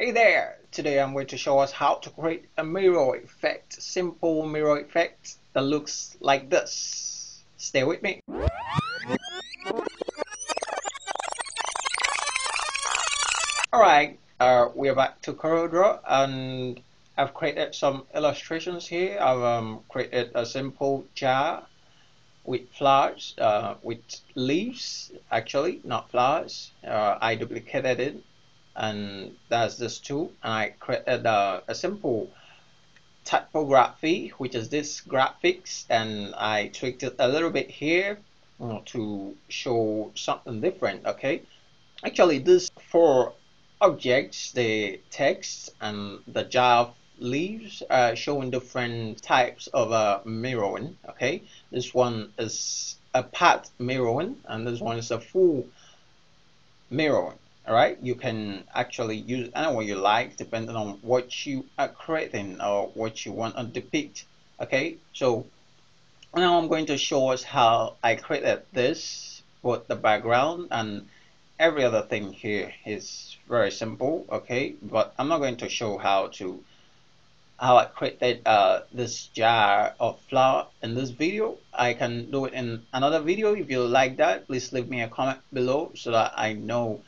Hey there! Today I'm going to show us how to create a mirror effect, simple mirror effect that looks like this. Stay with me. Alright, uh, we're back to CorelDRAW and I've created some illustrations here. I've um, created a simple jar with flowers, uh, with leaves actually, not flowers. Uh, I duplicated it and that's this too and I created a, a simple typography which is this graphics and I tweaked it a little bit here to show something different okay? Actually these four objects the text and the jar leaves are showing different types of uh, mirroring okay? This one is a part mirroring and this one is a full mirroring all right? You can actually use anyone you like depending on what you are creating or what you want to depict. Okay? So now I'm going to show us how I created this both the background and every other thing here is very simple okay? But I'm not going to show how to how I created uh, this jar of flour in this video. I can do it in another video. If you like that please leave me a comment below so that I know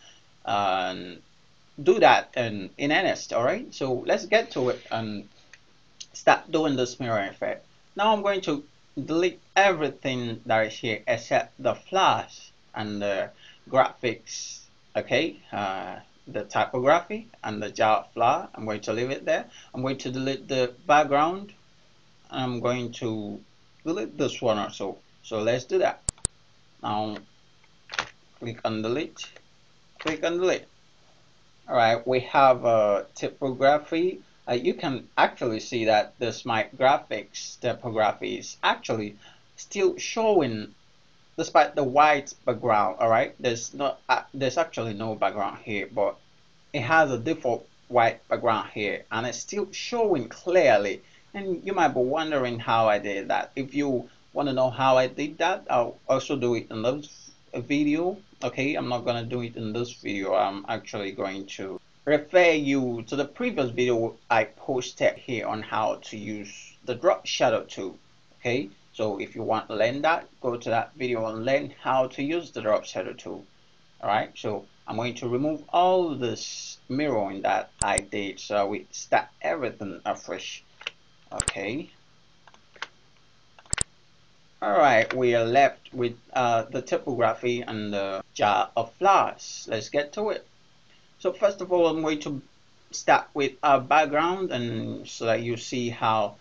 and do that in, in earnest all right so let's get to it and start doing this mirror effect. Now I'm going to delete everything that is here except the flash and the graphics okay? Uh, the typography and the jar flower I'm going to leave it there. I'm going to delete the background. I'm going to delete this one also. So let's do that. Now click on delete click on delete. Alright, we have a typography. Uh, you can actually see that the Smite graphics typography is actually still showing despite the white background alright there's not uh, there's actually no background here but it has a default white background here and it's still showing clearly and you might be wondering how I did that if you want to know how I did that I'll also do it in this video okay i'm not gonna do it in this video. I'm actually going to refer you to the previous video i posted here on how to use the drop shadow tool okay? So if you want to learn that go to that video and learn how to use the drop shadow tool all right so i'm going to remove all this mirroring that i did so we start everything afresh okay? Alright, we are left with uh, the typography and the jar of flowers. Let's get to it. So first of all, I'm going to start with our background and so that you see how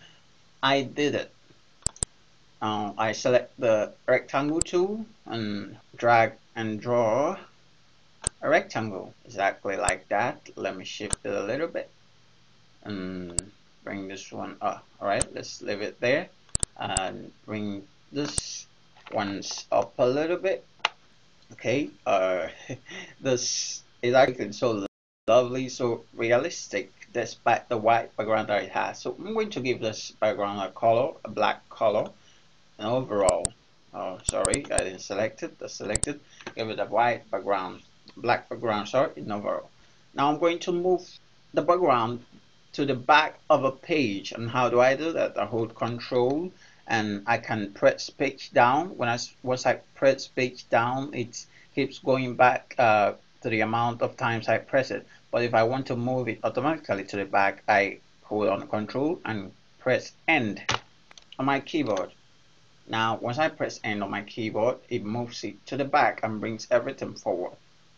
I did it. Uh, I select the rectangle tool and drag and draw a rectangle exactly like that. Let me shift it a little bit and bring this one up. Alright, let's leave it there and bring this one's up a little bit okay uh this is actually so lovely so realistic despite the white background that it has. So I'm going to give this background a color a black color. And overall oh sorry I didn't select it I selected give it a white background black background sorry in overall. Now I'm going to move the background to the back of a page. And how do I do that? I hold control and I can press page down. When I once I press page down it keeps going back uh, to the amount of times I press it. But if I want to move it automatically to the back I hold on control and press end on my keyboard. Now once I press end on my keyboard it moves it to the back and brings everything forward.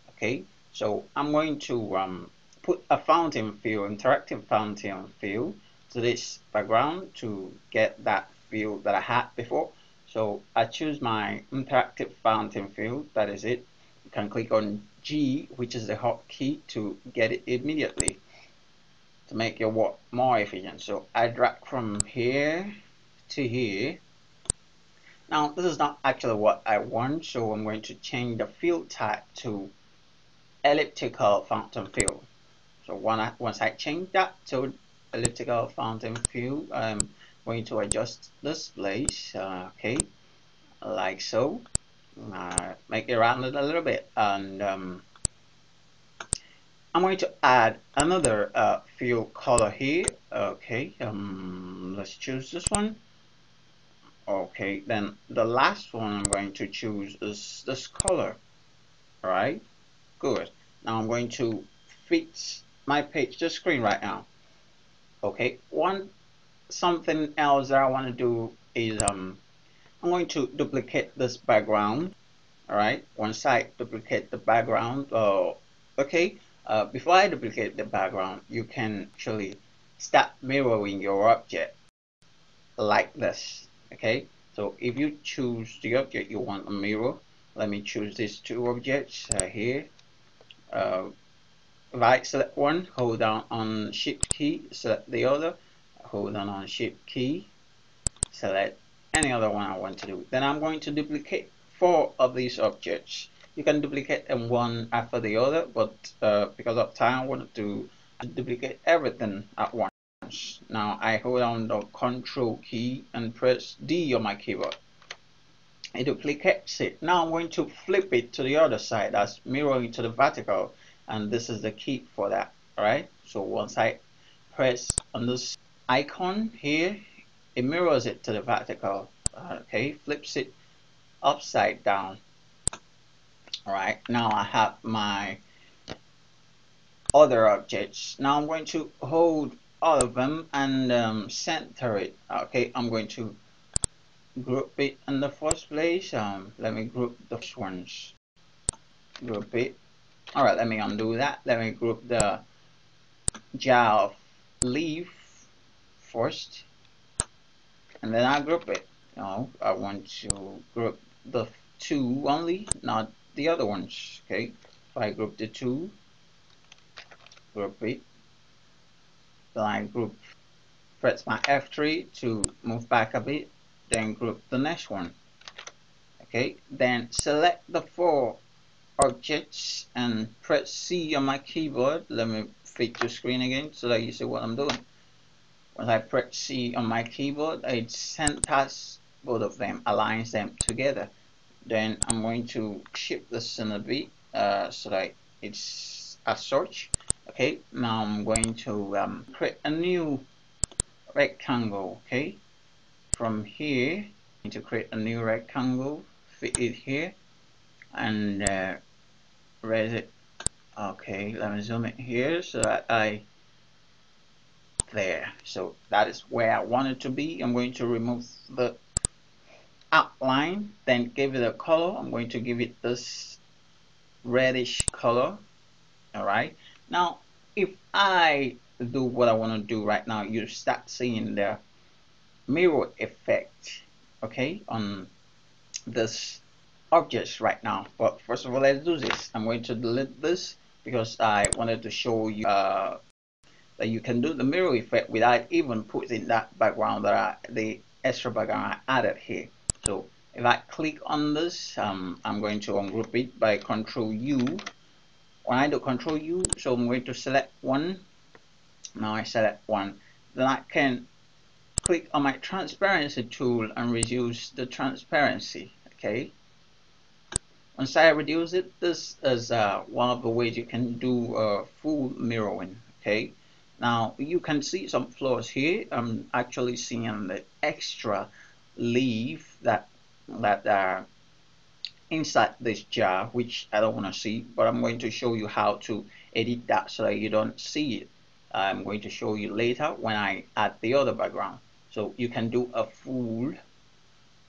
Okay? So I'm going to um, put a fountain fill interactive fountain fill to this background to get that field that I had before. So I choose my interactive fountain fill, that is it. You can click on G, which is the hotkey to get it immediately to make your work more efficient. So I drag from here to here. Now this is not actually what I want, so I'm going to change the fill type to elliptical fountain fill. So once I change that to elliptical fountain fill, um, going to adjust this place uh, okay like so. Uh, make it rounded a little bit and um, I'm going to add another uh, fill color here okay um, let's choose this one. Okay then the last one I'm going to choose is this color alright good. Now I'm going to fit my page to screen right now. Okay one something else that I want to do is um I'm going to duplicate this background. Alright once I duplicate the background uh, okay uh, before I duplicate the background you can actually start mirroring your object like this okay? So if you choose the object you want a mirror let me choose these two objects uh, here. Uh, if select one hold down on shift key select the other hold down on shift key select any other one I want to do. Then I'm going to duplicate four of these objects. You can duplicate them one after the other but uh, because of time I want to duplicate everything at once. Now I hold down the control key and press D on my keyboard. It duplicates it. Now I'm going to flip it to the other side that's mirroring to the vertical and this is the key for that alright so once I press on this icon here it mirrors it to the vertical okay flips it upside down. Alright now I have my other objects. Now I'm going to hold all of them and um, center it. Okay I'm going to group it in the first place. Um, let me group first ones. Group it. Alright let me undo that. Let me group the jar of leaf first and then I group it no I want to group the two only not the other ones okay? If I group the two. Group it then I group press my F3 to move back a bit then group the next one okay? Then select the four objects and press C on my keyboard. Let me fit your screen again so that you see what I'm doing when I press C on my keyboard it centers both of them aligns them together. Then I'm going to shift in a bit uh, so that it's a search okay now I'm going to um, create a new rectangle okay? From here I need to create a new rectangle fit it here and uh, raise it. Okay let me zoom it here so that I there. So that is where I want it to be. I'm going to remove the outline then give it a color. I'm going to give it this reddish color. Alright now if I do what I want to do right now you start seeing the mirror effect okay on this objects right now. But first of all let's do this. I'm going to delete this because I wanted to show you uh, that you can do the mirror effect without even putting that background that I, the extra background I added here. So if I click on this um, I'm going to ungroup it by control U. When I do control U so I'm going to select one. Now I select one. Then I can click on my transparency tool and reduce the transparency okay? Once I reduce it this is uh, one of the ways you can do uh, full mirroring okay now you can see some flaws here. I'm actually seeing the extra leaf that that are inside this jar which I don't want to see but I'm going to show you how to edit that so that you don't see it. I'm going to show you later when I add the other background. So you can do a full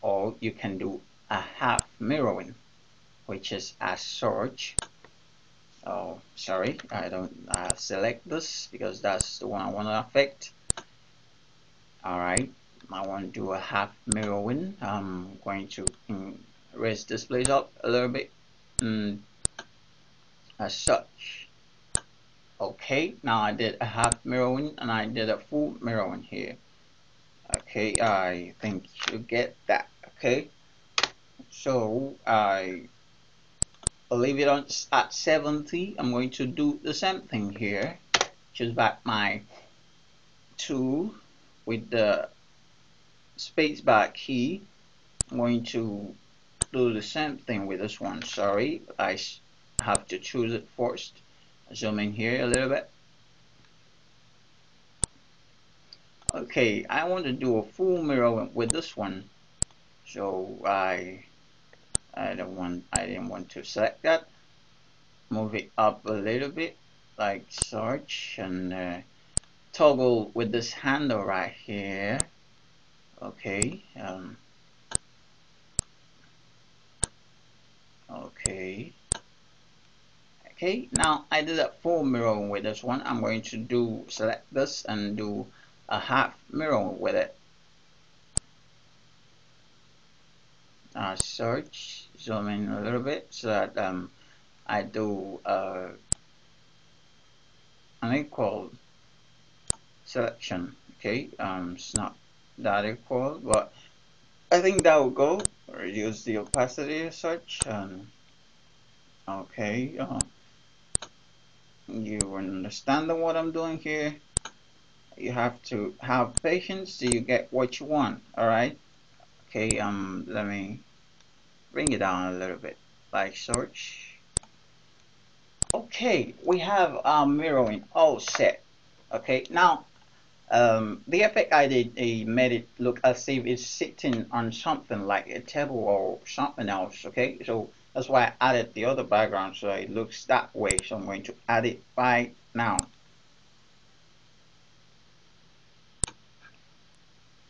or you can do a half mirroring which is a search oh sorry I don't select this because that's the one I want to affect. Alright I want to do a half mirror win. I'm going to mm, raise this place up a little bit. Mm, as such. Okay now I did a half mirror win and I did a full mirror win here. Okay I think you get that okay? So I leave it on at 70 I'm going to do the same thing here. Choose back my tool with the spacebar key. I'm going to do the same thing with this one. Sorry I have to choose it first. Zoom in here a little bit. Okay I want to do a full mirror with this one. So I I don't want I didn't want to select that. Move it up a little bit like such and uh, toggle with this handle right here. Okay um, okay. Okay now I did a full mirror with this one. I'm going to do select this and do a half mirror with it uh, search zoom in a little bit so that um, I do uh, an equal selection okay? Um, it's not that equal but I think that will go. Reduce the opacity as such and okay uh, you understand what I'm doing here. You have to have patience so you get what you want all right okay um let me bring it down a little bit like such okay we have our mirroring all set. Okay now um, the effect I did I made it look as if it's sitting on something like a table or something else okay? So that's why I added the other background so it looks that way. So I'm going to add it right now.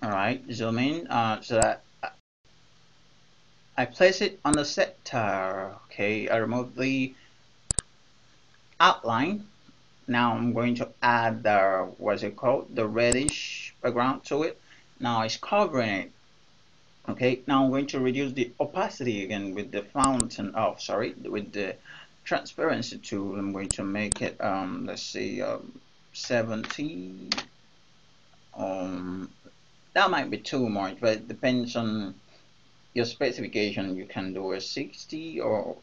Alright zoom in uh, so that I place it on the center okay I remove the outline. Now I'm going to add the what's it called? The reddish background to it. Now it's covering it okay? Now I'm going to reduce the opacity again with the fountain oh sorry with the transparency tool. I'm going to make it um let's see um 70 um that might be too much but it depends on your specification you can do a 60 or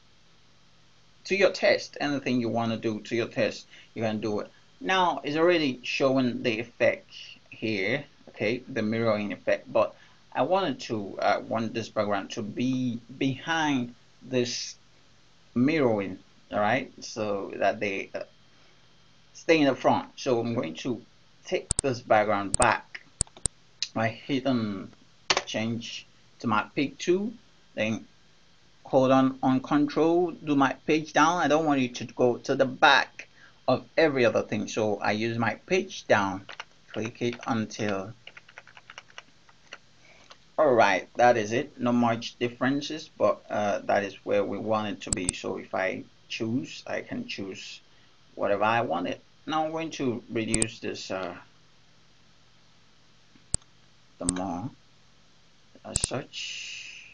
to your test anything you want to do to your test you can do it. Now it's already showing the effect here okay the mirroring effect but I wanted to uh, want this background to be behind this mirroring all right so that they uh, stay in the front. So I'm going to take this background back. By hitting change to my page 2 then hold on on control do my page down. I don't want it to go to the back of every other thing so I use my page down. Click it until alright that is it. No much differences but uh, that is where we want it to be. So if I choose I can choose whatever I want it. Now I'm going to reduce this uh, the more as such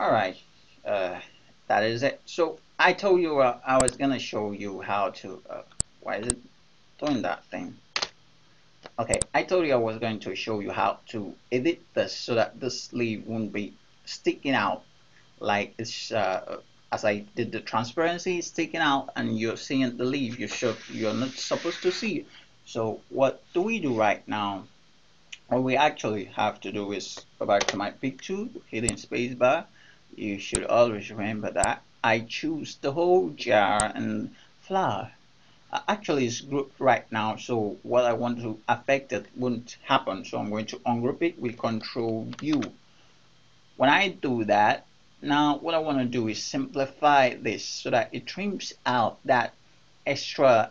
alright uh, that is it. So I told you uh, I was gonna show you how to uh, why is it doing that thing? Okay I told you I was going to show you how to edit this so that this sleeve won't be sticking out like it's uh, as I did the transparency sticking out and you're seeing the leaf you should you're not supposed to see. So what do we do right now what we actually have to do is go back to my pick tool hitting spacebar you should always remember that. I choose the whole jar and flower. Actually it's grouped right now so what I want to affect it won't happen so I'm going to ungroup it with control U. When I do that now what I want to do is simplify this so that it trims out that extra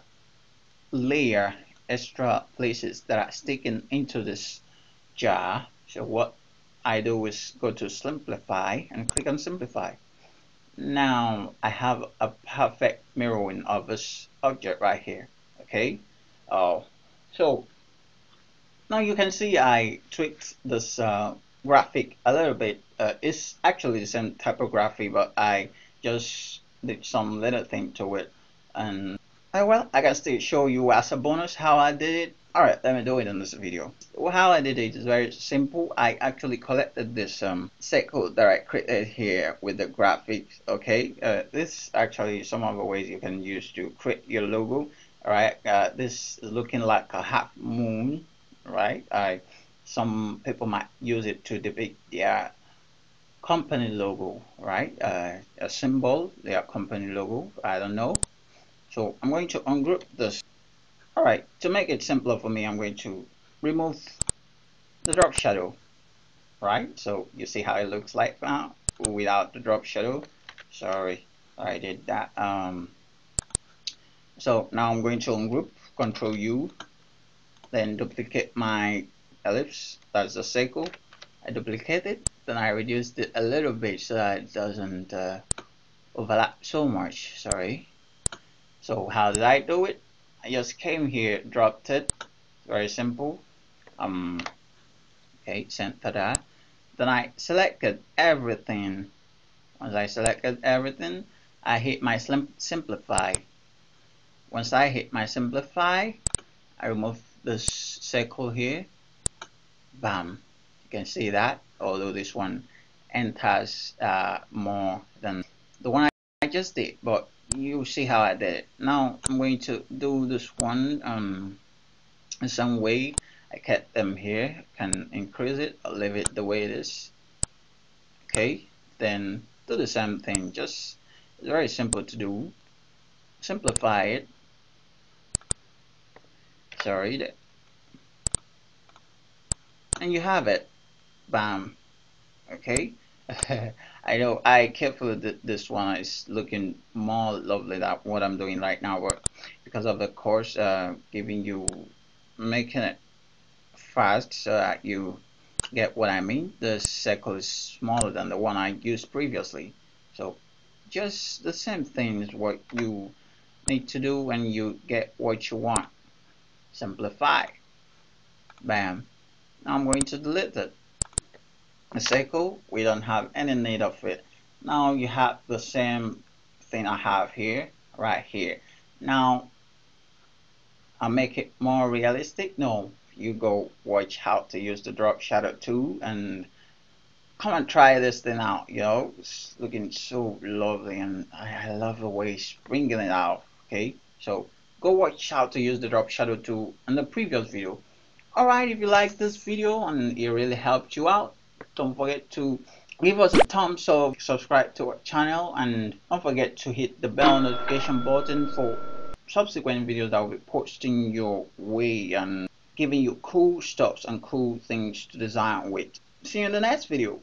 layer extra places that are sticking into this jar. So what I do is go to simplify and click on simplify. Now I have a perfect mirroring of this object right here okay? Oh so now you can see I tweaked this uh, graphic a little bit. Uh, it's actually the same typography but I just did some little thing to it. And uh, well I can still show you as a bonus how I did it Alright, let me do it in this video. How I did it is very simple. I actually collected this um, set code that I created here with the graphics. Okay, uh, this actually some of the ways you can use to create your logo. Alright, uh, this is looking like a half moon. Right, I some people might use it to depict their company logo, right? Uh, a symbol, their company logo, I don't know. So I'm going to ungroup this. Alright, to make it simpler for me, I'm going to remove the drop shadow, right? So you see how it looks like now without the drop shadow. Sorry, I did that. Um, so now I'm going to ungroup, Control U, then duplicate my ellipse, that's the circle. I duplicate it, then I reduced it a little bit so that it doesn't uh, overlap so much, sorry. So how did I do it? I just came here, dropped it, very simple. Um, okay, center that. Then I selected everything. Once I selected everything, I hit my simplify. Once I hit my simplify, I remove this circle here. Bam. You can see that, although this one enters uh, more than the one I just did, but you see how I did it. Now I'm going to do this one um, in some way. I kept them here, can increase it or leave it the way it is. Okay, then do the same thing. Just very simple to do. Simplify it. Sorry, and you have it. Bam. Okay. I know I carefully did this one is looking more lovely than what I'm doing right now but because of the course uh, giving you making it fast so that you get what I mean the circle is smaller than the one I used previously. So just the same thing is what you need to do when you get what you want. Simplify. Bam. Now I'm going to delete it circle we don't have any need of it. Now you have the same thing I have here right here. Now I'll make it more realistic. No you go watch how to use the drop shadow tool and come and try this thing out you know. It's looking so lovely and I, I love the way it's bringing it out okay? So go watch how to use the drop shadow tool in the previous video. Alright if you like this video and it really helped you out don't forget to give us a thumbs up subscribe to our channel and don't forget to hit the bell notification button for subsequent videos that will be posting your way and giving you cool stuffs and cool things to design with. See you in the next video